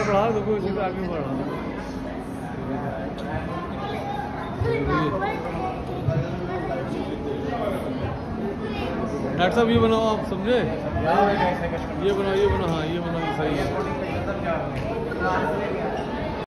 ये बढ़ा दो कोई से आगे बढ़ा दो डॉक्टर साहब ये बनाओ आप समझे? ये बनाओ ये बनाओ हाँ ये बनाओ सही है।